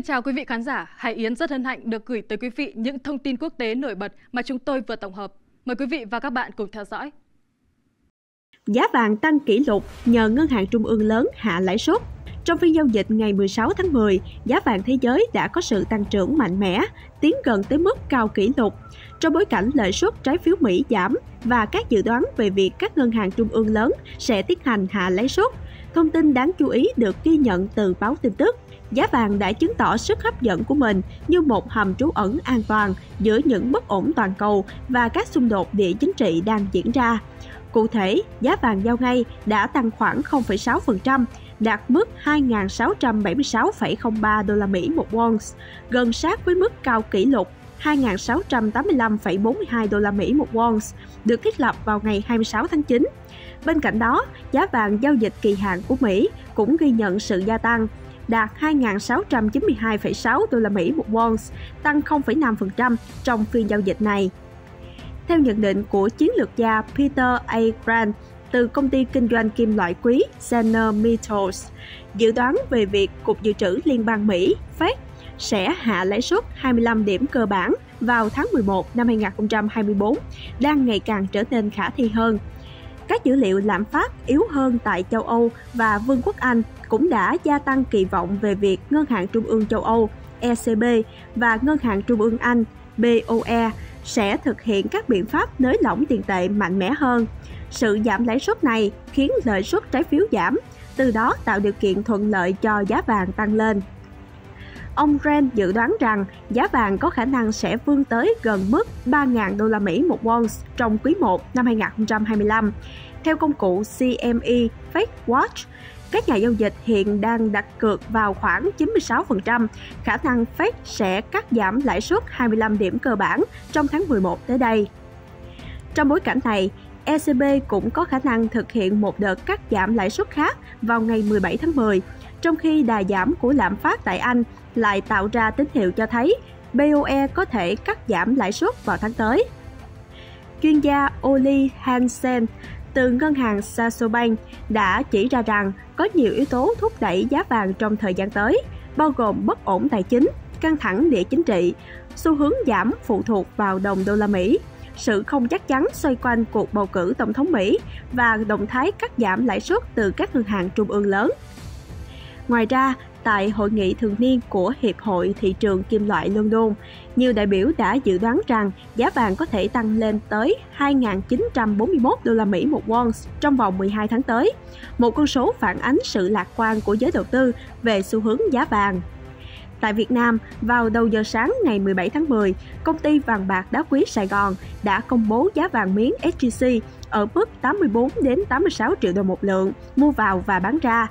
Xin chào quý vị khán giả, Hải Yến rất hân hạnh được gửi tới quý vị những thông tin quốc tế nổi bật mà chúng tôi vừa tổng hợp. Mời quý vị và các bạn cùng theo dõi. Giá vàng tăng kỷ lục nhờ ngân hàng trung ương lớn hạ lãi suất. Trong phiên giao dịch ngày 16 tháng 10, giá vàng thế giới đã có sự tăng trưởng mạnh mẽ, tiến gần tới mức cao kỷ lục. Trong bối cảnh lợi suất trái phiếu Mỹ giảm và các dự đoán về việc các ngân hàng trung ương lớn sẽ tiến hành hạ lãi suất, thông tin đáng chú ý được ghi nhận từ báo tin tức giá vàng đã chứng tỏ sức hấp dẫn của mình như một hầm trú ẩn an toàn giữa những bất ổn toàn cầu và các xung đột địa chính trị đang diễn ra. Cụ thể, giá vàng giao ngay đã tăng khoảng 0,6%, đạt mức 2.676,03 đô la Mỹ một ounce, gần sát với mức cao kỷ lục 2.685,42 đô la Mỹ một ounce, được thiết lập vào ngày 26 tháng 9. Bên cạnh đó, giá vàng giao dịch kỳ hạn của Mỹ cũng ghi nhận sự gia tăng, đạt 2.692,6 đô la Mỹ một ounce, tăng 0,5% trong phiên giao dịch này. Theo nhận định của chiến lược gia Peter A. Grant từ công ty kinh doanh kim loại quý Zener Metals, dự đoán về việc Cục Dự trữ Liên bang Mỹ Fed sẽ hạ lãi suất 25 điểm cơ bản vào tháng 11 năm 2024 đang ngày càng trở nên khả thi hơn. Các dữ liệu lạm phát yếu hơn tại châu Âu và Vương quốc Anh cũng đã gia tăng kỳ vọng về việc Ngân hàng Trung ương châu Âu ECB và Ngân hàng Trung ương Anh BOE sẽ thực hiện các biện pháp nới lỏng tiền tệ mạnh mẽ hơn. Sự giảm lãi suất này khiến lợi suất trái phiếu giảm, từ đó tạo điều kiện thuận lợi cho giá vàng tăng lên. Ông Ren dự đoán rằng giá vàng có khả năng sẽ vươn tới gần mức 3.000 đô la Mỹ một ounce trong quý 1 năm 2025. Theo công cụ CME Fed Watch, các nhà giao dịch hiện đang đặt cược vào khoảng 96% khả năng Fed sẽ cắt giảm lãi suất 25 điểm cơ bản trong tháng 11 tới đây. Trong bối cảnh này, ECB cũng có khả năng thực hiện một đợt cắt giảm lãi suất khác vào ngày 17 tháng 10, trong khi đà giảm của lạm phát tại Anh lại tạo ra tín hiệu cho thấy BOE có thể cắt giảm lãi suất vào tháng tới. Chuyên gia Oli Hansen từ ngân hàng Sasobank đã chỉ ra rằng có nhiều yếu tố thúc đẩy giá vàng trong thời gian tới, bao gồm bất ổn tài chính, căng thẳng địa chính trị, xu hướng giảm phụ thuộc vào đồng đô la Mỹ, sự không chắc chắn xoay quanh cuộc bầu cử tổng thống Mỹ và động thái cắt giảm lãi suất từ các ngân hàng trung ương lớn. Ngoài ra, tại hội nghị thường niên của Hiệp hội Thị trường Kim loại London, nhiều đại biểu đã dự đoán rằng giá vàng có thể tăng lên tới 2.941 đô la Mỹ một ounce trong vòng 12 tháng tới, một con số phản ánh sự lạc quan của giới đầu tư về xu hướng giá vàng. Tại Việt Nam, vào đầu giờ sáng ngày 17 tháng 10, công ty vàng bạc đá quý Sài Gòn đã công bố giá vàng miếng SJC ở mức 84 đến 86 triệu đồng một lượng mua vào và bán ra,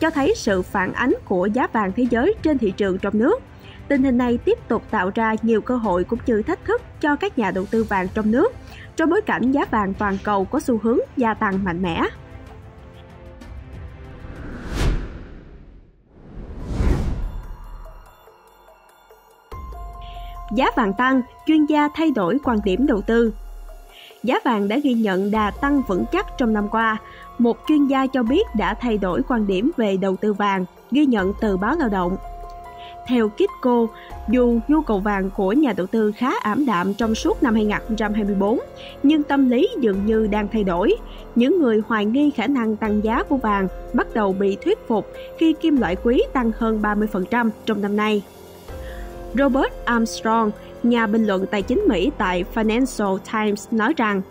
cho thấy sự phản ánh của giá vàng thế giới trên thị trường trong nước. Tình hình này tiếp tục tạo ra nhiều cơ hội cũng như thách thức cho các nhà đầu tư vàng trong nước, trong bối cảnh giá vàng toàn cầu có xu hướng gia tăng mạnh mẽ. Giá vàng tăng, chuyên gia thay đổi quan điểm đầu tư. Giá vàng đã ghi nhận đà tăng vững chắc trong năm qua, một chuyên gia cho biết đã thay đổi quan điểm về đầu tư vàng, ghi nhận từ báo lao động. Theo Kitco, dù nhu cầu vàng của nhà đầu tư khá ảm đạm trong suốt năm 2024, nhưng tâm lý dường như đang thay đổi. Những người hoài nghi khả năng tăng giá của vàng bắt đầu bị thuyết phục khi kim loại quý tăng hơn 30% trong năm nay. Robert Armstrong, nhà bình luận tài chính Mỹ tại Financial Times nói rằng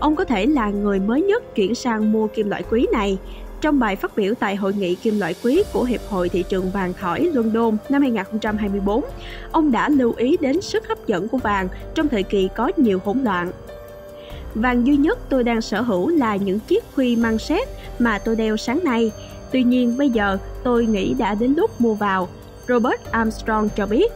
Ông có thể là người mới nhất chuyển sang mua kim loại quý này. Trong bài phát biểu tại Hội nghị Kim loại quý của Hiệp hội Thị trường Vàng Thỏi London năm 2024, ông đã lưu ý đến sức hấp dẫn của vàng trong thời kỳ có nhiều hỗn loạn. Vàng duy nhất tôi đang sở hữu là những chiếc khuy măng xét mà tôi đeo sáng nay. Tuy nhiên bây giờ tôi nghĩ đã đến lúc mua vào, Robert Armstrong cho biết.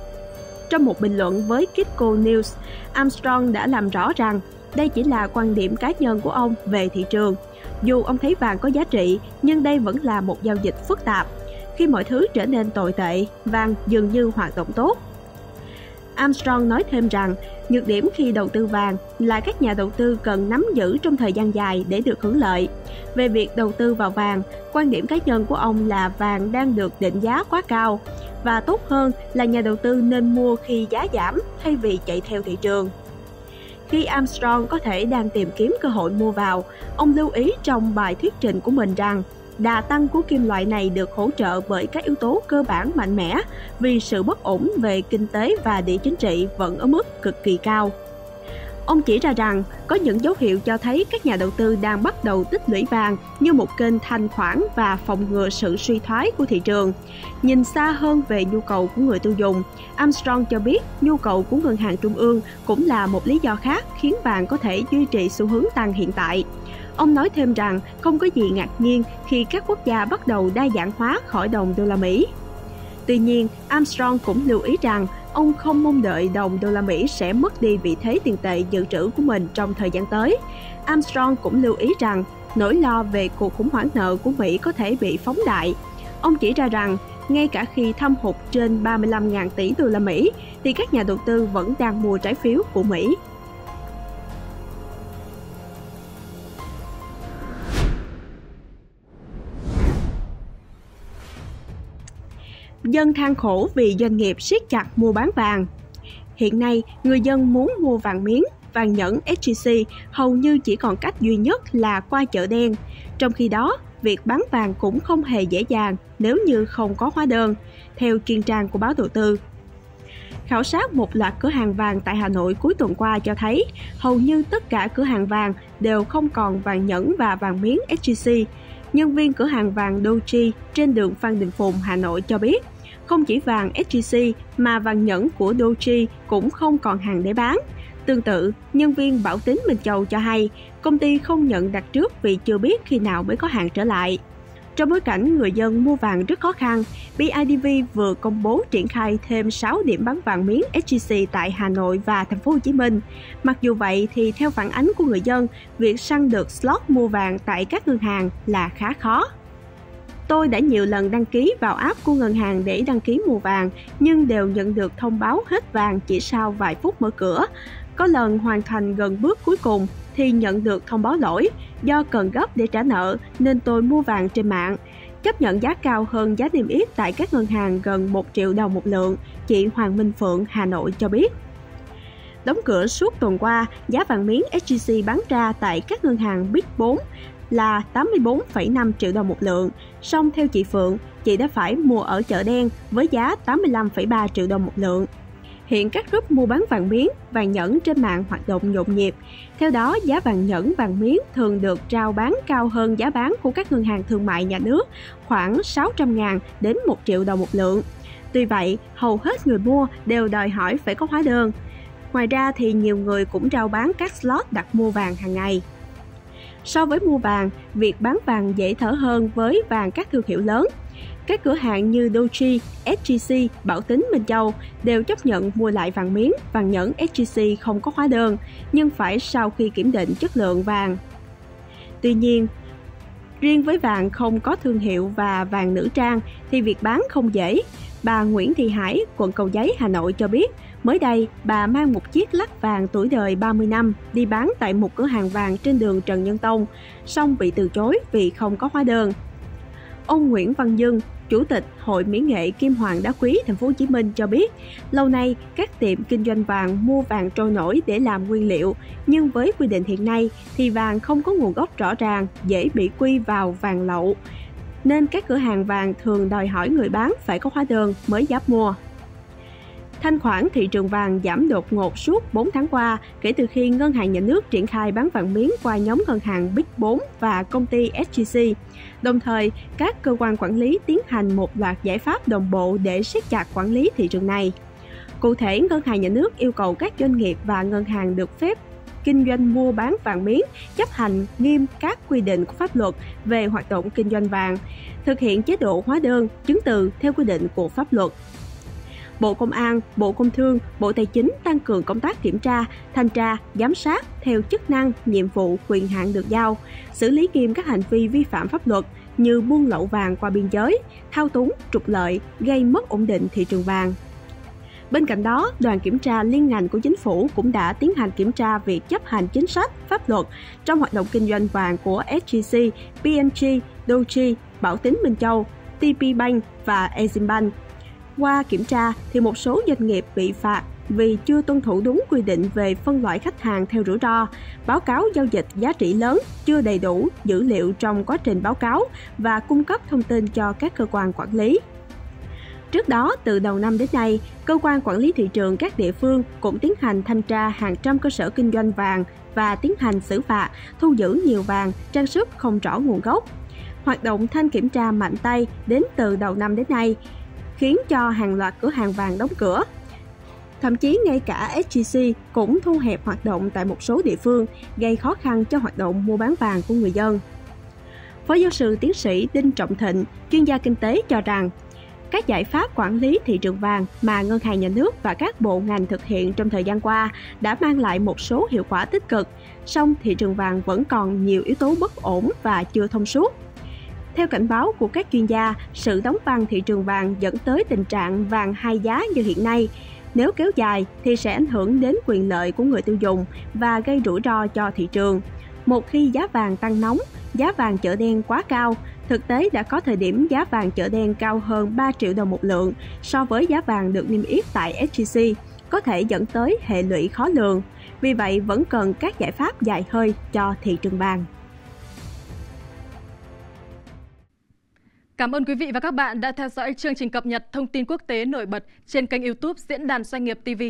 Trong một bình luận với Kitco News, Armstrong đã làm rõ rằng đây chỉ là quan điểm cá nhân của ông về thị trường. Dù ông thấy vàng có giá trị, nhưng đây vẫn là một giao dịch phức tạp. Khi mọi thứ trở nên tồi tệ, vàng dường như hoạt động tốt. Armstrong nói thêm rằng, nhược điểm khi đầu tư vàng là các nhà đầu tư cần nắm giữ trong thời gian dài để được hưởng lợi. Về việc đầu tư vào vàng, quan điểm cá nhân của ông là vàng đang được định giá quá cao và tốt hơn là nhà đầu tư nên mua khi giá giảm thay vì chạy theo thị trường. Khi Armstrong có thể đang tìm kiếm cơ hội mua vào, ông lưu ý trong bài thuyết trình của mình rằng đà tăng của kim loại này được hỗ trợ bởi các yếu tố cơ bản mạnh mẽ vì sự bất ổn về kinh tế và địa chính trị vẫn ở mức cực kỳ cao. Ông chỉ ra rằng có những dấu hiệu cho thấy các nhà đầu tư đang bắt đầu tích lũy vàng như một kênh thanh khoản và phòng ngừa sự suy thoái của thị trường. Nhìn xa hơn về nhu cầu của người tiêu dùng, Armstrong cho biết nhu cầu của ngân hàng trung ương cũng là một lý do khác khiến vàng có thể duy trì xu hướng tăng hiện tại. Ông nói thêm rằng không có gì ngạc nhiên khi các quốc gia bắt đầu đa dạng hóa khỏi đồng đô la Mỹ. Tuy nhiên, Armstrong cũng lưu ý rằng ông không mong đợi đồng đô la Mỹ sẽ mất đi vị thế tiền tệ dự trữ của mình trong thời gian tới. Armstrong cũng lưu ý rằng, nỗi lo về cuộc khủng hoảng nợ của Mỹ có thể bị phóng đại. Ông chỉ ra rằng, ngay cả khi thâm hụt trên 35.000 tỷ đô la Mỹ, thì các nhà đầu tư vẫn đang mua trái phiếu của Mỹ. Dân than khổ vì doanh nghiệp siết chặt mua bán vàng. Hiện nay, người dân muốn mua vàng miếng, vàng nhẫn sgc hầu như chỉ còn cách duy nhất là qua chợ đen. Trong khi đó, việc bán vàng cũng không hề dễ dàng nếu như không có hóa đơn, theo chuyên trang của báo đầu tư. Khảo sát một loạt cửa hàng vàng tại Hà Nội cuối tuần qua cho thấy hầu như tất cả cửa hàng vàng đều không còn vàng nhẫn và vàng miếng sgc Nhân viên cửa hàng vàng Doji trên đường Phan Đình Phùng, Hà Nội cho biết không chỉ vàng SJC mà vàng nhẫn của Doji cũng không còn hàng để bán. Tương tự, nhân viên Bảo Tín bình Châu cho hay công ty không nhận đặt trước vì chưa biết khi nào mới có hàng trở lại. Trong bối cảnh người dân mua vàng rất khó khăn, BIDV vừa công bố triển khai thêm 6 điểm bán vàng miếng SJC tại Hà Nội và thành phố Hồ Chí Minh. Mặc dù vậy thì theo phản ánh của người dân, việc săn được slot mua vàng tại các ngân hàng là khá khó. Tôi đã nhiều lần đăng ký vào app của ngân hàng để đăng ký mua vàng, nhưng đều nhận được thông báo hết vàng chỉ sau vài phút mở cửa. Có lần hoàn thành gần bước cuối cùng thì nhận được thông báo lỗi, do cần gấp để trả nợ nên tôi mua vàng trên mạng. Chấp nhận giá cao hơn giá niêm yết tại các ngân hàng gần 1 triệu đồng một lượng, chị Hoàng Minh Phượng, Hà Nội cho biết. Đóng cửa suốt tuần qua, giá vàng miếng SJC bán ra tại các ngân hàng Big 4 là 84,5 triệu đồng một lượng. Song theo chị Phượng, chị đã phải mua ở chợ đen với giá 85,3 triệu đồng một lượng. Hiện các group mua bán vàng miếng, vàng nhẫn trên mạng hoạt động nhộn nhịp. Theo đó, giá vàng nhẫn, vàng miếng thường được trao bán cao hơn giá bán của các ngân hàng thương mại nhà nước, khoảng 600.000 đến 1 triệu đồng một lượng. Tuy vậy, hầu hết người mua đều đòi hỏi phải có hóa đơn. Ngoài ra thì nhiều người cũng trao bán các slot đặt mua vàng hàng ngày. So với mua vàng, việc bán vàng dễ thở hơn với vàng các thương hiệu lớn. Các cửa hàng như Doji, SGC, Bảo Tín, Minh Châu đều chấp nhận mua lại vàng miếng, vàng nhẫn SGC không có hóa đơn, nhưng phải sau khi kiểm định chất lượng vàng. Tuy nhiên, riêng với vàng không có thương hiệu và vàng nữ trang thì việc bán không dễ. Bà Nguyễn Thị Hải, quận Cầu Giấy, Hà Nội cho biết, Mới đây, bà mang một chiếc lắc vàng tuổi đời 30 năm đi bán tại một cửa hàng vàng trên đường Trần Nhân Tông, song bị từ chối vì không có hóa đơn. Ông Nguyễn Văn Dương, Chủ tịch Hội Mỹ nghệ Kim Hoàng Đá Quý Thành phố Hồ Chí Minh cho biết, lâu nay các tiệm kinh doanh vàng mua vàng trôi nổi để làm nguyên liệu, nhưng với quy định hiện nay thì vàng không có nguồn gốc rõ ràng, dễ bị quy vào vàng lậu. Nên các cửa hàng vàng thường đòi hỏi người bán phải có hóa đơn mới dám mua. Thanh khoản thị trường vàng giảm đột ngột suốt 4 tháng qua kể từ khi Ngân hàng Nhà nước triển khai bán vàng miếng qua nhóm ngân hàng Big 4 và công ty SGC. Đồng thời, các cơ quan quản lý tiến hành một loạt giải pháp đồng bộ để siết chặt quản lý thị trường này. Cụ thể, Ngân hàng Nhà nước yêu cầu các doanh nghiệp và ngân hàng được phép kinh doanh mua bán vàng miếng chấp hành nghiêm các quy định của pháp luật về hoạt động kinh doanh vàng, thực hiện chế độ hóa đơn, chứng từ theo quy định của pháp luật Bộ Công an, Bộ Công Thương, Bộ Tài chính tăng cường công tác kiểm tra, thanh tra, giám sát theo chức năng, nhiệm vụ, quyền hạn được giao, xử lý nghiêm các hành vi vi phạm pháp luật như buôn lậu vàng qua biên giới, thao túng, trục lợi, gây mất ổn định thị trường vàng. Bên cạnh đó, đoàn kiểm tra liên ngành của chính phủ cũng đã tiến hành kiểm tra việc chấp hành chính sách, pháp luật trong hoạt động kinh doanh vàng của SGC, PNG, Doji, Bảo Tín Minh Châu, TP Bank và Exim Bank qua kiểm tra thì một số doanh nghiệp bị phạt vì chưa tuân thủ đúng quy định về phân loại khách hàng theo rủi ro, báo cáo giao dịch giá trị lớn, chưa đầy đủ dữ liệu trong quá trình báo cáo và cung cấp thông tin cho các cơ quan quản lý. Trước đó, từ đầu năm đến nay, cơ quan quản lý thị trường các địa phương cũng tiến hành thanh tra hàng trăm cơ sở kinh doanh vàng và tiến hành xử phạt, thu giữ nhiều vàng, trang sức không rõ nguồn gốc. Hoạt động thanh kiểm tra mạnh tay đến từ đầu năm đến nay, khiến cho hàng loạt cửa hàng vàng đóng cửa. Thậm chí ngay cả SGC cũng thu hẹp hoạt động tại một số địa phương, gây khó khăn cho hoạt động mua bán vàng của người dân. Phó giáo sư tiến sĩ Đinh Trọng Thịnh, chuyên gia kinh tế cho rằng, các giải pháp quản lý thị trường vàng mà ngân hàng nhà nước và các bộ ngành thực hiện trong thời gian qua đã mang lại một số hiệu quả tích cực, song thị trường vàng vẫn còn nhiều yếu tố bất ổn và chưa thông suốt. Theo cảnh báo của các chuyên gia, sự đóng băng thị trường vàng dẫn tới tình trạng vàng hai giá như hiện nay. Nếu kéo dài thì sẽ ảnh hưởng đến quyền lợi của người tiêu dùng và gây rủi ro cho thị trường. Một khi giá vàng tăng nóng, giá vàng chợ đen quá cao, thực tế đã có thời điểm giá vàng chợ đen cao hơn 3 triệu đồng một lượng so với giá vàng được niêm yết tại SGC, có thể dẫn tới hệ lụy khó lường. Vì vậy vẫn cần các giải pháp dài hơi cho thị trường vàng. Cảm ơn quý vị và các bạn đã theo dõi chương trình cập nhật thông tin quốc tế nổi bật trên kênh YouTube Diễn đàn Doanh nghiệp TV.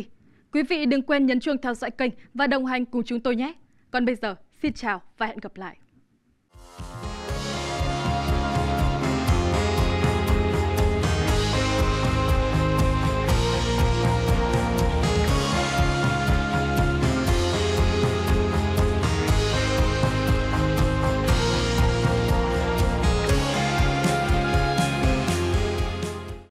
Quý vị đừng quên nhấn chuông theo dõi kênh và đồng hành cùng chúng tôi nhé. Còn bây giờ, xin chào và hẹn gặp lại.